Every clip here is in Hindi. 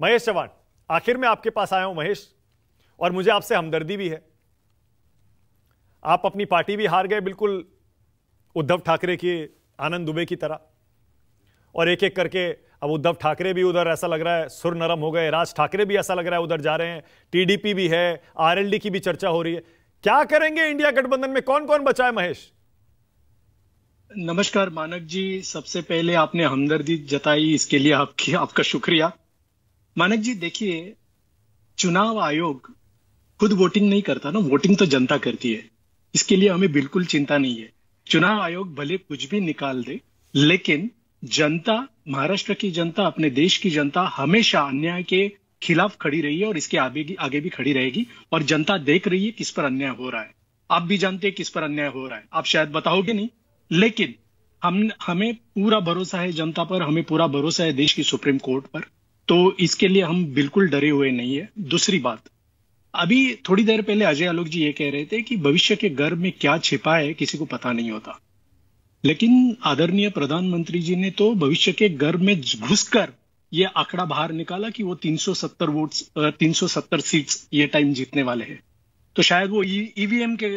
महेश चौहान, आखिर में आपके पास आया हूँ महेश, और मुझे आपसे हमदर्दी भी है। आप अपनी पार्टी भी हार गए बिल्कुल उद्धव ठाकरे की, आनंद दुबे की तरह। और एक एक करके अब उद्धव ठाकरे भी उधर ऐसा लग रहा है, सुर नरम हो गए, राज ठाकरे भी ऐसा लग रहा है उधर जा रहे हैं, टीडीपी भी है, आरएलडी की भी चर्चा हो रही है। क्या करेंगे इंडिया गठबंधन में? कौन कौन बचा है महेश? नमस्कार मानक जी, सबसे पहले आपने हमदर्दी जताई, इसके लिए आपकी, आपका शुक्रिया। मानक जी, देखिए, चुनाव आयोग खुद वोटिंग नहीं करता ना वोटिंग तो जनता करती है। इसके लिए हमें बिल्कुल चिंता नहीं है। चुनाव आयोग भले कुछ भी निकाल दे, लेकिन जनता, महाराष्ट्र की जनता, अपने देश की जनता हमेशा अन्याय के खिलाफ खड़ी रही है और इसके आगे आगे भी खड़ी रहेगी और जनता देख रही है किस पर अन्याय हो रहा है। आप भी जानते हैं किस पर अन्याय हो रहा है। आप शायद बताओगे नहीं, लेकिन हम, हमें पूरा भरोसा है जनता पर, हमें पूरा भरोसा है देश की सुप्रीम कोर्ट पर। तो इसके लिए हम बिल्कुल डरे हुए नहीं है। दूसरी बात, अभी थोड़ी देर पहले अजय आलोक जी ये कह रहे थे कि भविष्य के गर्भ में क्या छिपा है, किसी को पता नहीं होता। लेकिन आदरणीय प्रधानमंत्री जी ने तो भविष्य के गर्भ में घुसकर ये आंकड़ा बाहर निकाला कि वो 370 वोट्स 370 सीट्स ये टाइम जीतने वाले हैं। तो शायद वो ईवीएम के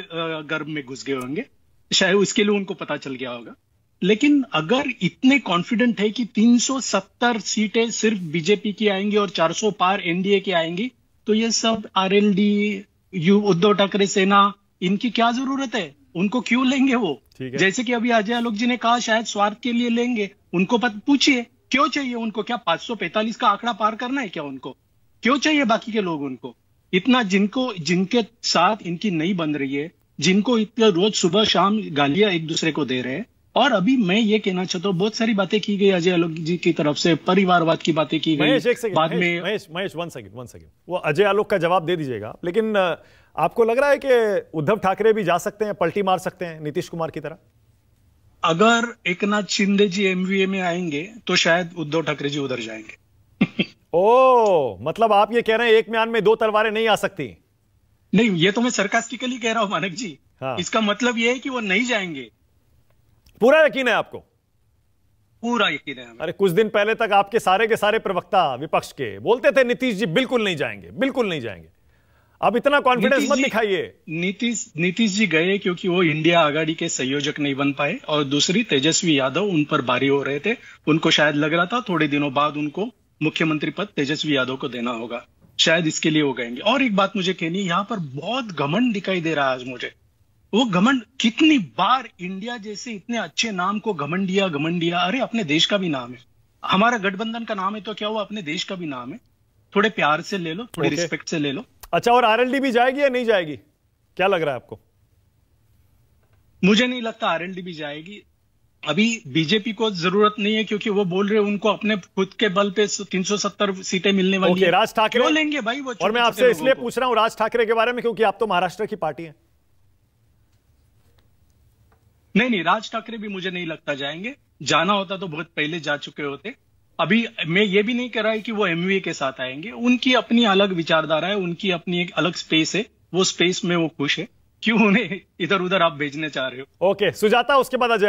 गर्भ में घुस गए होंगे। शायद उसके लिए उनको पता चल गया होगा। लेकिन अगर इतने कॉन्फिडेंट है कि 370 सीटें सिर्फ़ बीजेपी की आएँगी और 400 पार एनडीए की आएँगी तो ये सब आरएलडी यू उद्धव ठाकरे सेना इनकी क्या ज़रूरत है? उनको क्यों लेंगे वो? जैसे कि अभी अजय आलोक जी ने कहा शायद स्वार्थ के लिए लेंगे। उनको पूछिए क्यों चाहिए उनको? क्या 545 का आंकड़ा पार करना है क्या उनको? क्यों चाहिए बाकी के लोग उनको? इतना जिनको जिनके साथ इनकी नहीं बन रही है जिनको इतने रोज सुबह शाम गालियाँ एक दूसरे को दे रहे हैं और अभी मैं ये कहना चाहता हूँ बहुत सारी बातें की गई अजय आलोक जी की तरफ़ से परिवारवाद की बातें की गई। बाद में Mahesh Mahesh one second one second वो अजय आलोक का जवाब दे दीजिएगा। लेकिन आपको लग रहा है कि उद्धव ठाकरे भी जा सकते हैं पलटी मार सकते हैं नीतीश कुमार की तरह? अगर एक नाथ शिंदे जी एमवीए में आएँगे तो शायद उद्धव ठाकरे जी उधर जाएँगे। ओ मतलब आप ये कह रहे हैं एक म्यान में दो तलवारें नहीं आ सकती। नहीं ये तो मैं सरकास्टिकली कह रहा हूँ मानक जी। हाँ। इसका मतलब ये है कि वो नहीं जाएँगे। पूरा यकीन है आपको? पूरा यकीन है अरे कुछ दिन पहले तक आपके सारे के सारे प्रवक्ता विपक्ष के बोलते थे नीतीश जी बिल्कुल नहीं जाएँगे बिल्कुल नहीं जाएँगे। अब इतना कॉन्फिडेंस मत दिखाइए। नीतीश नीतीश जी गए क्योंकि वो इंडिया आघाड़ी के संयोजक नहीं बन पाए और दूसरी तेजस्वी यादव उन पर भारी हो रहे थे। उनको शायद लग रहा था थोड़े दिनों बाद उनको मुख्यमंत्री पद तेजस्वी यादव को देना होगा। शायद इसके लिए वो गएँगे। और एक बात मुझे कहनी यहाँ पर बहुत घमंड दिखाई दे रहा है आज मुझे। वो घमंड कितनी बार इंडिया जैसे इतने अच्छे नाम को घमंडिया घमंडिया अरे अपने देश का भी नाम है। हमारा गठबंधन का नाम है तो क्या वो अपने देश का भी नाम है। थोड़े प्यार से ले लो थोड़े okay. रिस्पेक्ट से ले लो। अच्छा और आरएलडी भी जाएगी या नहीं जाएगी? क्या लग रहा है आपको? मुझे नहीं लगता आरएलडी भी जाएगी। अभी बीजेपी को ज़रूरत नहीं है क्योंकि वो बोल रहे हैं उनको अपने खुद के बल पे 370 सीटें मिलने वाली है। राज ठाकरे लेंगे भाई वो और मैं आपसे इसलिए पूछ रहा हूँ राज ठाकरे के बारे में क्योंकि आप तो महाराष्ट्र की पार्टी हैं। नहीं नहीं, राज ठाकरे भी मुझे नहीं लगता जाएँगे। जाना होता तो बहुत पहले जा चुके होते। अभी मैं ये भी नहीं कह रहा है कि वो एमवीए के साथ आएँगे। उनकी अपनी अलग विचारधारा है, उनकी अपनी एक अलग स्पेस है। वो स्पेस में वो खुश है। क्यों उन्हें इधर उधर आप भेजने चाह रहे हो? ओके सुजाता, उसके बाद अजय।